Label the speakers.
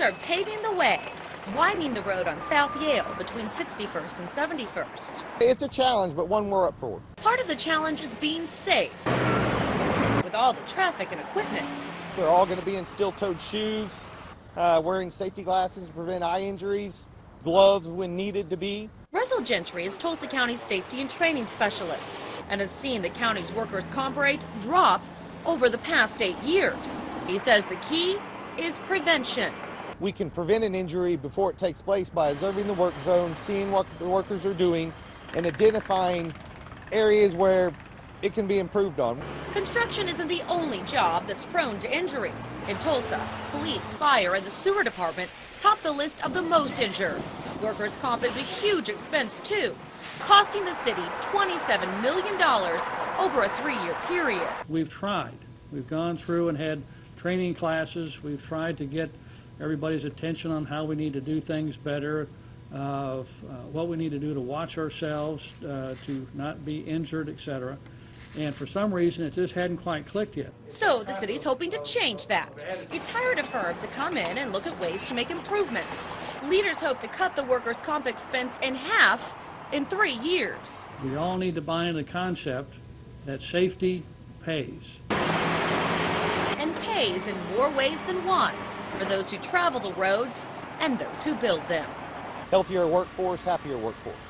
Speaker 1: workers are paving the way, widening the road on South Yale between 61st and 71st.
Speaker 2: It's a challenge, but one we're up for.
Speaker 1: Part of the challenge is being safe with all the traffic and equipment.
Speaker 2: They're all going to be in steel-toed shoes, uh, wearing safety glasses to prevent eye injuries, gloves when needed to be.
Speaker 1: Russell Gentry is Tulsa County's safety and training specialist and has seen the county's workers' comp rate drop over the past eight years. He says the key is prevention.
Speaker 2: We can prevent an injury before it takes place by observing the work zone, seeing what the workers are doing, and identifying areas where it can be improved on.
Speaker 1: Construction isn't the only job that's prone to injuries. In Tulsa, police, fire, and the sewer department top the list of the most injured. Workers' comp is a huge expense, too, costing the city $27 million over a three-year period.
Speaker 3: We've tried. We've gone through and had training classes. We've tried to get everybody's attention on how we need to do things better, uh, uh, what we need to do to watch ourselves, uh, to not be injured, etc. And for some reason, it just hadn't quite clicked yet.
Speaker 1: So the city's hoping to change that. It's hired a firm to come in and look at ways to make improvements. Leaders hope to cut the workers' comp expense in half in three years.
Speaker 3: We all need to buy into the concept that safety pays.
Speaker 1: And pays in more ways than one for those who travel the roads and those who build them.
Speaker 2: Healthier workforce, happier workforce.